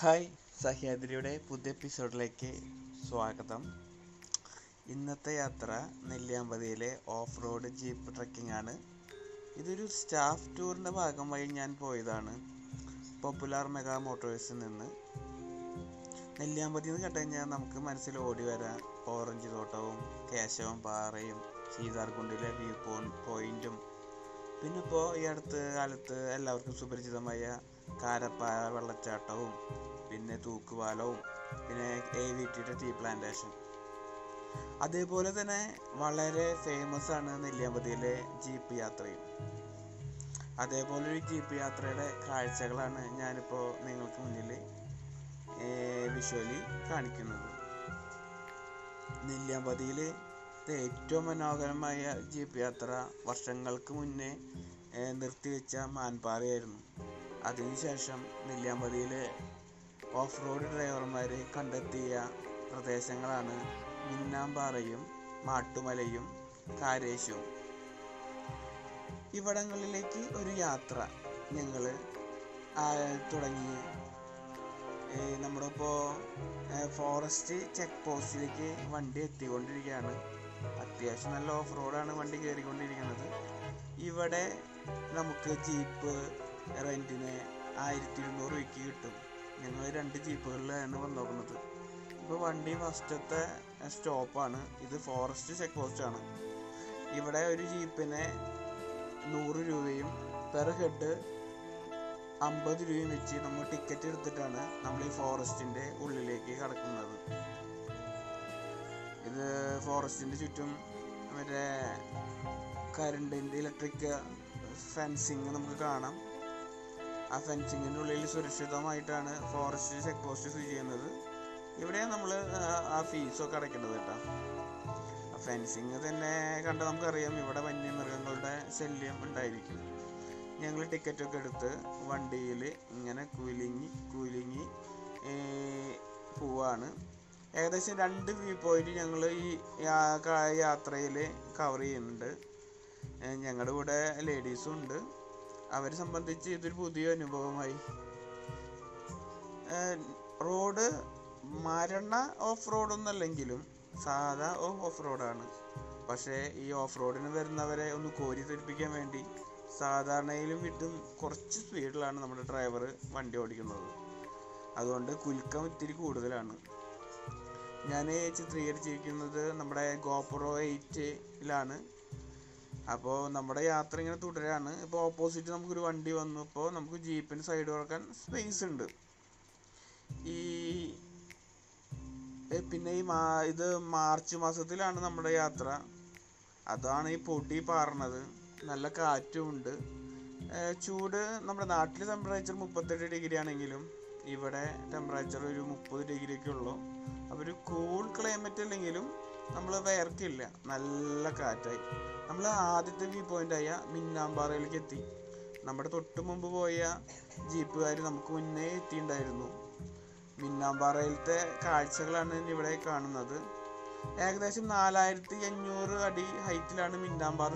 Hi സഹ്യാദ്രിയുടെ പുതിയ എപ്പിസോഡിലേക്ക് സ്വാഗതം. ഇന്നത്തെ യാത്ര നെല്ലിയാമ്പതിയിലെ ഓഫ് റോഡ് ജീപ്പ് ട്രക്കിംഗ് ആണ്. ഇതൊരു സ്റ്റാഫ് ടൂറിന്റെ വഴി ഞാൻ പോയതാണ്. പോപ്പുലാർ മെഗാ മോട്ടോഴ്സിൽ നിന്ന്. നെല്ലിയാമ്പതി എന്ന് കേട്ട് കഴിഞ്ഞാൽ നമുക്ക് മനസ്സിൽ ഓടി വരാൻ ഓറഞ്ച് തോട്ടവും കേശവം പാറയും സീതാർകുണ്ടിലെ വ്യൂ പോയിന്റും പിന്നെ ഇപ്പോൾ ഈ അടുത്ത കാലത്ത് എല്ലാവർക്കും സുപരിചിതമായ കാരപ്പായ വെള്ളച്ചാട്ടവും പിന്നെ തൂക്കുപാലവും പിന്നെ എ വി ടിയുടെ ടീ പ്ലാന്റേഷൻ അതേപോലെ തന്നെ വളരെ ഫേമസ് ആണ് നെല്ലിയാമ്പതിയിലെ ജീപ്പ് യാത്രയും. അതേപോലെ ഒരു ജീപ്പ് യാത്രയുടെ കാഴ്ചകളാണ് ഞാനിപ്പോൾ നിങ്ങൾക്ക് മുന്നിൽ വിഷ്വലി കാണിക്കുന്നത്. നെല്ലിയാമ്പതിയിൽ ഏറ്റവും മനോഹരമായ ജീപ്പ് യാത്ര വർഷങ്ങൾക്ക് മുന്നേ നിർത്തിവെച്ച മാൻപാറയായിരുന്നു. അതിനുശേഷം നെല്ലിയാമ്പതിയിലെ ഓഫ് റോഡ് ഡ്രൈവർമാർ കണ്ടെത്തിയ പ്രദേശങ്ങളാണ് മിന്നാമ്പാറയും മാട്ടുമലയും കാരേശും. ഇവിടങ്ങളിലേക്ക് ഒരു യാത്ര ഞങ്ങൾ തുടങ്ങി. നമ്മുടെ ഇപ്പോൾ ഫോറസ്റ്റ് ചെക്ക് പോസ്റ്റിലേക്ക് വണ്ടി എത്തിക്കൊണ്ടിരിക്കുകയാണ്. അത്യാവശ്യം നല്ല ഓഫ് റോഡാണ് വണ്ടി കയറിക്കൊണ്ടിരിക്കുന്നത്. ഇവിടെ നമുക്ക് ജീപ്പ് റെന്റിന് ആയിരത്തി ഇരുന്നൂറ് രൂപയ്ക്ക് കിട്ടും. ഞങ്ങൾ രണ്ട് ജീപ്പുകളിലാണ് വന്നോക്കുന്നത്. ഇപ്പോൾ വണ്ടി ഫസ്റ്റത്തെ സ്റ്റോപ്പാണ്. ഇത് ഫോറസ്റ്റ് ചെക്ക് പോസ്റ്റാണ് ഇവിടെ ഒരു ജീപ്പിന് നൂറ് രൂപയും പെർ ഹെഡ് അമ്പത് രൂപയും വെച്ച് നമ്മൾ ടിക്കറ്റ് എടുത്തിട്ടാണ് നമ്മൾ ഈ ഫോറസ്റ്റിന്റെ ഉള്ളിലേക്ക് കടക്കുന്നത്. ഇത് ഫോറസ്റ്റിന്റെ ചുറ്റും മറ്റേ കറണ്ടിന്റെ ഇലക്ട്രിക് ഫെൻസിങ് നമുക്ക് കാണാം. ആ ഫെൻസിങ്ങിന്റെ ഉള്ളിൽ സുരക്ഷിതമായിട്ടാണ് ഫോറസ്റ്റ് ചെക്ക് പോസ്റ്റ് സ്ഥിതി ചെയ്യുന്നത്. ഇവിടെയാണ് നമ്മൾ ആ ഫീസൊക്കെ അടയ്ക്കേണ്ടത് കേട്ടോ. ഫെൻസിങ് തന്നെ കണ്ട് നമുക്കറിയാം ഇവിടെ വന്യമൃഗങ്ങളുടെ ശല്യം ഉണ്ടായിരിക്കും. ഞങ്ങൾ ടിക്കറ്റൊക്കെ എടുത്ത് വണ്ടിയിൽ ഇങ്ങനെ കുലുങ്ങി കുലുങ്ങി പോവാണ്. ഏകദേശം രണ്ട് വ്യൂ പോയിന്റ് ഞങ്ങൾ ഈ യാത്രയിൽ കവർ ചെയ്യുന്നുണ്ട്. ഞങ്ങളുടെ കൂടെ ലേഡീസും ഉണ്ട്. അവരെ സംബന്ധിച്ച് ഇതൊരു പുതിയ അനുഭവമായി. റോഡ് മരണ ഓഫ് റോഡൊന്നല്ലെങ്കിലും സാധാ ഓഫ് റോഡാണ് പക്ഷേ ഈ ഓഫ് റോഡിന് വരുന്നവരെ ഒന്ന് കോരി തെരിപ്പിക്കാൻ വേണ്ടി സാധാരണയിലും വിട്ടും കുറച്ച് സ്പീഡിലാണ് നമ്മുടെ ഡ്രൈവർ വണ്ടി ഓടിക്കുന്നത്. അതുകൊണ്ട് കുലുക്കം ഇത്തിരി കൂടുതലാണ്. ഞാൻ ചിത്രീകരിച്ചിരിക്കുന്നത് നമ്മുടെ ഗോപ്രോ എയ്റ്റിലാണ് അപ്പോൾ നമ്മുടെ യാത്ര ഇങ്ങനെ തുടരാണ്. ഇപ്പോൾ ഓപ്പോസിറ്റ് നമുക്കൊരു വണ്ടി വന്നു. ഇപ്പോൾ നമുക്ക് ജീപ്പിന് സൈഡ് തുറക്കാൻ സ്പേസ് ഉണ്ട്. ഈ പിന്നെ ഈ മാ ഇത് മാർച്ച് മാസത്തിലാണ് നമ്മുടെ യാത്ര. അതാണ് ഈ പൊടി പാറണത്. നല്ല കാറ്റും ഉണ്ട്. ചൂട് നമ്മുടെ നാട്ടിൽ ടെമ്പറേച്ചർ മുപ്പത്തെട്ട് ഡിഗ്രി ആണെങ്കിലും ഇവിടെ ടെമ്പറേച്ചർ ഒരു മുപ്പത് ഡിഗ്രി ഒക്കെ ഉള്ളൂ. അപ്പോൾ ഒരു കൂൾ ക്ലൈമറ്റ് അല്ലെങ്കിലും നമ്മൾ വയർക്കില്ല നല്ല കാറ്റായി. നമ്മൾ ആദ്യത്തെ വ്യൂ പോയിന്റായ മിന്നാമ്പാറയിലേക്ക് എത്തി. നമ്മുടെ തൊട്ട് മുമ്പ് പോയ ജീപ്പുകാർ നമുക്ക് മുന്നേ എത്തിയിട്ടുണ്ടായിരുന്നു മിന്നാമ്പാറയിലത്തെ കാഴ്ചകളാണ് ഇവിടെ കാണുന്നത്. ഏകദേശം നാലായിരത്തി അഞ്ഞൂറ് അടി ഹൈറ്റിലാണ് മിന്നാമ്പാറ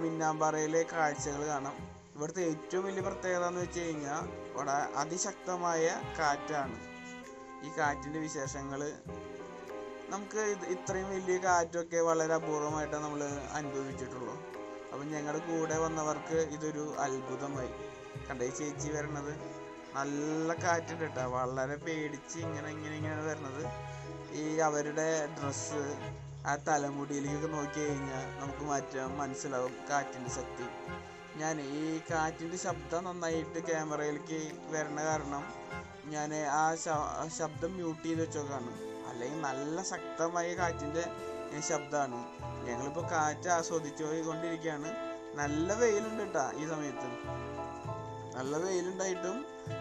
മിന്നാമ്പാറയിലെ കാഴ്ചകൾ കാണാം. ഇവിടുത്തെ ഏറ്റവും വലിയ പ്രത്യേകത എന്ന് വെച്ച് കഴിഞ്ഞാൽ ഇവിടെ അതിശക്തമായ കാറ്റാണ്. ഈ കാറ്റിന്റെ വിശേഷങ്ങൾ നമുക്ക് ഇത്രയും വലിയ കാറ്റൊക്കെ വളരെ അപൂർവമായിട്ടാണ് നമ്മൾ അനുഭവിച്ചിട്ടുള്ളൂ. അപ്പം ഞങ്ങളുടെ കൂടെ വന്നവർക്ക് ഇതൊരു അത്ഭുതമായി. കണ്ടേ ചേച്ചി വരണത്? നല്ല കാറ്റുണ്ട് കേട്ടോ. വളരെ പേടിച്ച് ഇങ്ങനെ ഇങ്ങനെ ഇങ്ങനെ വരണത്. ഈ അവരുടെ ഡ്രസ്സ് ആ തലമുടിയിലേക്കൊക്കെ നോക്കി കഴിഞ്ഞാൽ നമുക്ക് മാറ്റാൻ മനസ്സിലാവും കാറ്റിന്റെ ശക്തി. ഞാൻ ഈ കാറ്റിന്റെ ശബ്ദം നന്നായിട്ട് ക്യാമറയിലേക്ക് വരണ കാരണം ഞാൻ ആ ശബ്ദം മ്യൂട്ട് ചെയ്ത് വെച്ചോക്കാണ്. അല്ലെങ്കിൽ നല്ല ശക്തമായ കാറ്റിന്റെ ശബ്ദമാണ് ഞങ്ങളിപ്പോൾ കാറ്റ് ആസ്വദിച്ചു പോയിക്കൊണ്ടിരിക്കുകയാണ്. നല്ല വെയിലുണ്ട് കേട്ടാ ഈ സമയത്ത്. നല്ല വെയിലുണ്ടായിട്ടും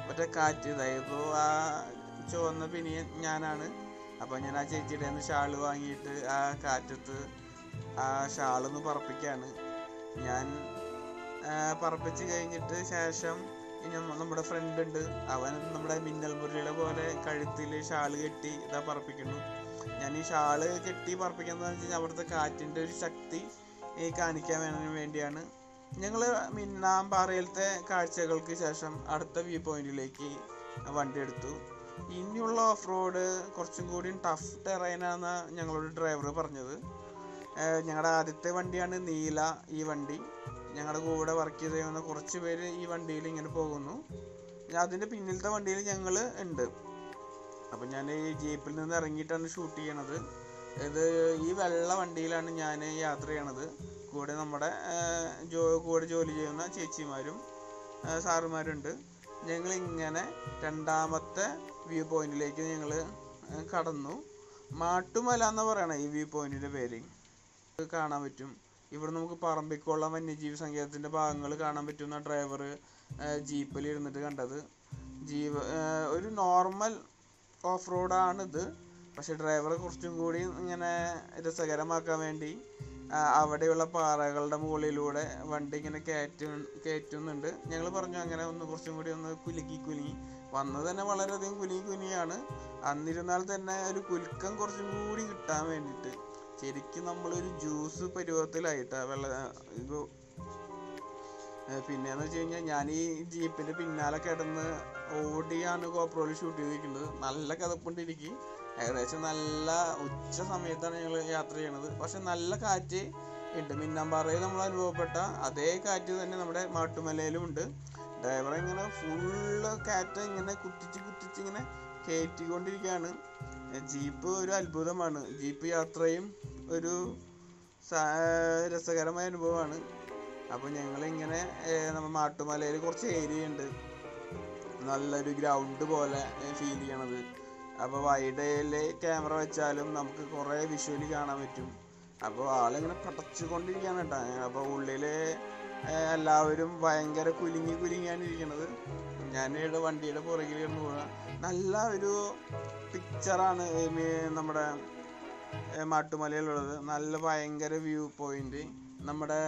മറ്റേ കാറ്റ് ഇതായപ്പോൾ ആ ചുവന്ന പിനിയൻ ഞാനാണ്. അപ്പോൾ ഞാൻ ആ ചേച്ചിയുടെ ഷാൾ വാങ്ങിയിട്ട് ആ കാറ്റത്ത് ആ ഷാളൊന്ന് പറപ്പിക്കുകയാണ് ഞാൻ പറപ്പിച്ച് കഴിഞ്ഞിട്ട് ശേഷം ഇനി നമ്മ- നമ്മുടെ ഫ്രണ്ട് ഉണ്ട്. അവൻ നമ്മുടെ മിന്നൽ മുരളിയുടെ പോലെ കഴുത്തിൽ ഷാൾ കെട്ടി ഇതാ പറപ്പിക്കുന്നു. ഞാൻ ഈ ഷാൾ കെട്ടി പറപ്പിക്കുന്നത് വെച്ച് കഴിഞ്ഞാൽ അവിടുത്തെ കാറ്റിന്റെ ഒരു ശക്തി ഈ കാണിക്കാൻ വേണ്ടി വേണ്ടിയാണ്. ഞങ്ങൾ മിന്നാമ്പാറയിലത്തെ കാഴ്ചകൾക്ക് ശേഷം അടുത്ത വ്യൂ പോയിന്റിലേക്ക് വണ്ടി എടുത്തു. ഇനിയുള്ള ഓഫ് റോഡ് കുറച്ചും കൂടി ടഫ് ടെറൈനാണെന്ന് ഞങ്ങളോട് ഡ്രൈവർ പറഞ്ഞത്. ഞങ്ങളുടെ ആദ്യത്തെ വണ്ടിയാണ് നീല ഈ വണ്ടി. ഞങ്ങളുടെ കൂടെ വർക്ക് ചെയ്ത് ചെയ്യുന്ന കുറച്ച് പേര് ഈ വണ്ടിയിൽ ഇങ്ങനെ പോകുന്നു. അതിന്റെ പിന്നിലത്തെ വണ്ടിയിൽ ഞങ്ങൾ ഉണ്ട്. അപ്പം ഞാൻ ഈ ജീപ്പിൽ നിന്ന് ഇറങ്ങിയിട്ടാണ് ഷൂട്ട് ചെയ്യണത്. ഇത് ഈ വെള്ള വണ്ടിയിലാണ് ഞാൻ യാത്ര ചെയ്യണത്. കൂടെ നമ്മുടെ ജോ കൂടെ ജോലി ചെയ്യുന്ന ചേച്ചിമാരും സാറുമാരുണ്ട്. ഞങ്ങൾ ഇങ്ങനെ രണ്ടാമത്തെ വ്യൂ പോയിന്റിലേക്ക് ഞങ്ങൾ കടന്നു. മാട്ടുമല എന്ന് പറയണ ഈ വ്യൂ പോയിന്റിന്റെ പേര്. കാണാൻ പറ്റും. ഇവിടെ നമുക്ക് പറമ്പിക്കുള്ള വന്യജീവി സങ്കേതത്തിന്റെ ഭാഗങ്ങൾ കാണാൻ പറ്റുന്ന ഡ്രൈവർ ജീപ്പിൽ ഇരുന്നിട്ട് കണ്ടത്. ജീവ ഒരു നോർമൽ ഓഫ് റോഡാണിത് പക്ഷെ ഡ്രൈവറെ കുറച്ചും കൂടി ഇങ്ങനെ രസകരമാക്കാൻ വേണ്ടി അവിടെയുള്ള പാറകളുടെ മുകളിലൂടെ വണ്ടി ഇങ്ങനെ കയറ്റു കയറ്റുന്നുണ്ട്. ഞങ്ങൾ പറഞ്ഞു അങ്ങനെ ഒന്ന് കുറച്ചും കൂടി ഒന്ന് കുലുക്കി കുലുങ്ങി. വന്നത് തന്നെ വളരെയധികം കുലുങ്ങി കുലുങ്ങിയാണ്. അന്നിരുന്നാൽ തന്നെ ഒരു കുലുക്കം കുറച്ചും കൂടി കിട്ടാൻ വേണ്ടിയിട്ട്. ശരിക്കും നമ്മളൊരു ജ്യൂസ് പരുവത്തിലായിട്ട് വെള്ള ഇത് ഏർ പിന്നെന്ന് വെച്ച് കഴിഞ്ഞാൽ ഞാൻ ഈ ജീപ്പിന്റെ പിന്നാലെ കിടന്ന് ഓടിയാണ് ഗോപ്രോയിൽ ഷൂട്ട് ചെയ്തിരിക്കുന്നത്. നല്ല കഥപ്പുണ്ട് എനിക്ക്. ഏകദേശം നല്ല ഉച്ച സമയത്താണ് ഞങ്ങൾ യാത്ര ചെയ്യണത്. പക്ഷെ നല്ല കാറ്റ് ഉണ്ട് മിന്നാമ്പാറയിൽ നമ്മൾ അനുഭവപ്പെട്ട അതേ കാറ്റ് തന്നെ നമ്മുടെ മാട്ടുമലയിലും ഉണ്ട്. ഡ്രൈവർ ഇങ്ങനെ ഫുള്ള് കാറ്റ് ഇങ്ങനെ കുത്തിച്ച് കുത്തിച്ച് ഇങ്ങനെ കയറ്റിക്കൊണ്ടിരിക്കുകയാണ് ജീപ്പ് ഒരു അത്ഭുതമാണ്. ജീപ്പ് യാത്രയും ഒരു രസകരമായ അനുഭവമാണ്. അപ്പോൾ ഞങ്ങളിങ്ങനെ നമ്മൾ മാട്ടുമലയിൽ കുറച്ച് ഏരിയ ഉണ്ട് നല്ലൊരു ഗ്രൗണ്ട് പോലെ ഫീൽ ചെയ്യണത്. അപ്പോൾ വൈഡയിലെ ക്യാമറ വെച്ചാലും നമുക്ക് കുറേ വിഷ്വലി കാണാൻ പറ്റും. അപ്പോൾ ആളിങ്ങനെ പടച്ചുകൊണ്ടിരിക്കുകയാണ് കേട്ടോ. അപ്പോൾ ഉള്ളിൽ എല്ലാവരും ഭയങ്കര കുലുങ്ങി കുലുങ്ങിയാണ് ഇരിക്കണത് ഞാൻ ഇവിടെ വണ്ടിയുടെ പുറകിൽ പോകാം നല്ല ഒരു പിക്ചറാണ് നമ്മുടെ മാട്ടുമലയിലുള്ളത്. നല്ല ഭയങ്കര വ്യൂ പോയിന്റ് നമ്മുടെ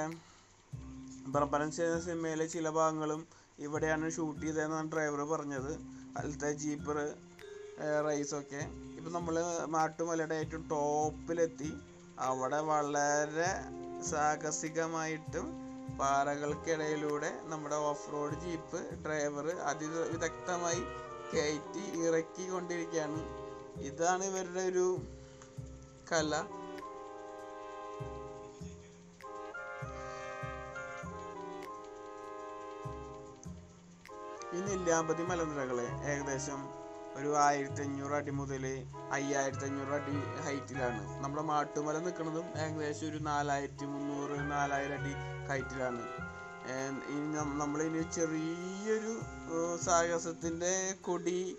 ബർബരൻ സിനിമയിലെ ചില ഭാഗങ്ങളും ഇവിടെയാണ് ഷൂട്ട് ചെയ്തതെന്നാണ് ഡ്രൈവർ പറഞ്ഞത്. അതിലത്തെ ജീപ്പർ റൈസൊക്കെ ഇപ്പം നമ്മൾ മാട്ടുമലയുടെ ഏറ്റവും ടോപ്പിലെത്തി. അവിടെ വളരെ സാഹസികമായിട്ടും പാറകൾക്കിടയിലൂടെ നമ്മുടെ ഓഫ് റോഡ് ജീപ്പ് ഡ്രൈവർ അതി അതിവിദഗ്ധമായി കയറ്റി ഇറക്കി കൊണ്ടിരിക്കുകയാണ് ഇതാണ് ഇവരുടെ ഒരു കല. ഈ നെല്ലിയാമ്പതി മലനിരകളെ ഏകദേശം ഒരു ആയിരത്തി അഞ്ഞൂറ് അടി മുതൽ അയ്യായിരത്തി അഞ്ഞൂറ് അടി ഹൈറ്റിലാണ്. നമ്മുടെ മാട്ടുമല നിൽക്കുന്നതും ഏകദേശം ഒരു നാലായിരത്തി മുന്നൂറ് നാലായിരം അടി ഹൈറ്റിലാണ്. നമ്മളിനി ചെറിയൊരു ഏർ, സാഹസത്തിന്റെ കൊടി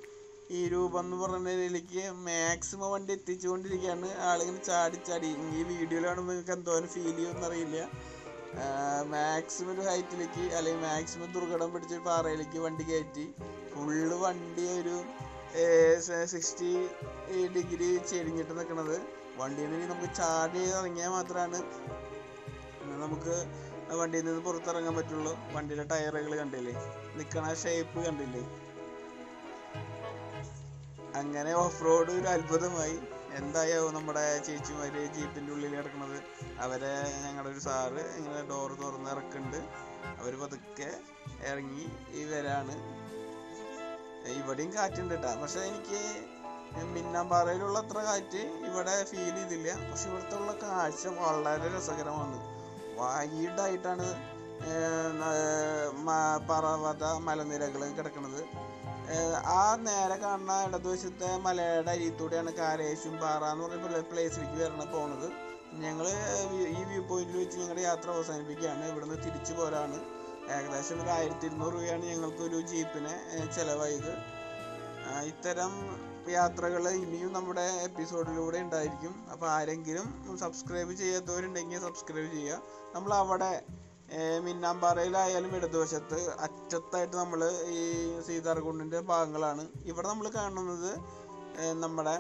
ഈ രൂപം എന്ന് പറഞ്ഞതിലേക്ക് മാക്സിമം വണ്ടി എത്തിച്ചുകൊണ്ടിരിക്കുകയാണ്. ആളിങ്ങനെ ചാടി ചാടി. ഈ വീഡിയോയിൽ കാണുമ്പോൾ നിങ്ങൾക്ക് എന്തോരം ഫീൽ ചെയ്യുമെന്ന് അറിയില്ല. മാക്സിമം ഒരു ഹൈറ്റിലേക്ക് അല്ലെങ്കിൽ മാക്സിമം ദുർഘടം പിടിച്ച പാറയിലേക്ക് വണ്ടി കയറ്റി. ഫുള്ള് വണ്ടി ഒരു സിക്സ്റ്റി ഡിഗ്രി ചെരിഞ്ഞിട്ട് നിൽക്കുന്നത് വണ്ടിയിൽ നിന്ന് നമുക്ക് ചാടി ഇറങ്ങിയാൽ മാത്രമാണ് നമുക്ക് വണ്ടിയിൽ നിന്ന് പുറത്തിറങ്ങാൻ പറ്റുള്ളൂ. വണ്ടിയിലെ ടയറുകൾ കണ്ടില്ലേ? നിൽക്കണ ഷേപ്പ് കണ്ടില്ലേ? അങ്ങനെ ഓഫ് റോഡ് ഒരു അത്ഭുതമായി. എന്തായാവും നമ്മുടെ ചേച്ചിമാര് ജീപ്പിന്റെ ഉള്ളിൽ കിടക്കുന്നത് അവരെ ഞങ്ങളുടെ ഒരു സാറ് ഇങ്ങനെ ഡോറ് തുറന്ന് ഇറക്കുന്നുണ്ട് അവർ പതുക്കെ ഇറങ്ങി ഈ വരാണ് ഇവിടെയും കാറ്റുണ്ട് കേട്ടാ പക്ഷെ എനിക്ക് മിന്നാമ്പാറയിലുള്ള അത്ര കാറ്റ് ഇവിടെ ഫീൽ ചെയ്തില്ല. പക്ഷെ ഇവിടുത്തെ ഉള്ള കാഴ്ച വളരെ രസകരമാണ്. വൈഡായിട്ടാണ് പർവത മലനിരകൾ കിടക്കുന്നത് ആ നേരെ കാണുന്ന ഇടതുവശത്തെ മലയുടെ അരിയത്തൂടെയാണ് കാരേശും പാറ എന്ന് പറഞ്ഞ പ്ലേസിലേക്ക് വരണ പോണത്. ഞങ്ങൾ ഈ വ്യൂ പോയിന്റിൽ വെച്ച് ഞങ്ങളുടെ യാത്ര അവസാനിപ്പിക്കുകയാണ്. ഇവിടുന്ന് തിരിച്ചു പോരാണ്. ഏകദേശം ഒരു ആയിരത്തി ഇരുന്നൂറ് രൂപയാണ് ഞങ്ങൾക്ക് ഒരു ജീപ്പിന് ചിലവായത്. ഇത്തരം യാത്രകൾ ഇനിയും നമ്മുടെ എപ്പിസോഡിലൂടെ ഉണ്ടായിരിക്കും. അപ്പോൾ ആരെങ്കിലും സബ്സ്ക്രൈബ് ചെയ്യാത്തവരുണ്ടെങ്കിൽ സബ്സ്ക്രൈബ് ചെയ്യുക. നമ്മൾ അവിടെ മിന്നാമ്പാറയിലായാലും ഇടതുവശത്ത് അറ്റത്തായിട്ട് നമ്മൾ ഈ സീതാർകുണ്ടിന്റെ ഭാഗങ്ങളാണ്. ഇവിടെ നമ്മൾ കാണുന്നത് നമ്മുടെ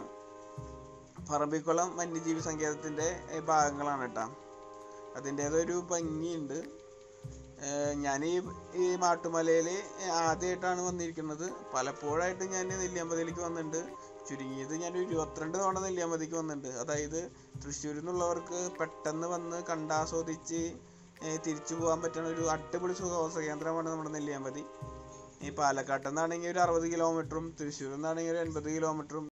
പറമ്പിക്കുളം വന്യജീവി സങ്കേതത്തിന്റെ ഭാഗങ്ങളാണ് കേട്ടോ. അതിന്റേതൊരു ഭംഗിയുണ്ട്. ഞാൻ ഈ ഈ മാട്ടുമലയിൽ ആദ്യമായിട്ടാണ് വന്നിരിക്കുന്നത്. പലപ്പോഴായിട്ട് ഞാൻ നെല്ലിയാമ്പതിയിലേക്ക് വന്നിട്ടുണ്ട്. ചുരുങ്ങിയത് ഞാൻ ഇരുപത്തിരണ്ട് തവണ നെല്ലിയാമ്പതിക്ക് വന്നിട്ടുണ്ട്. അതായത് തൃശ്ശൂരിൽ നിന്നുള്ളവർക്ക് പെട്ടെന്ന് വന്ന് കണ്ടാസ്വദിച്ച് തിരിച്ചു പോകാൻ പറ്റുന്ന ഒരു അടിപൊളി സുഖവാസ കേന്ദ്രമാണ് നമ്മുടെ നെല്ലിയാമ്പതി. ഈ പാലക്കാട്ടിൽ നിന്നാണെങ്കിൽ ഒരു അറുപത് കിലോമീറ്ററും തൃശ്ശൂരിൽ നിന്നാണെങ്കിൽ ഒരു എൺപത് കിലോമീറ്ററും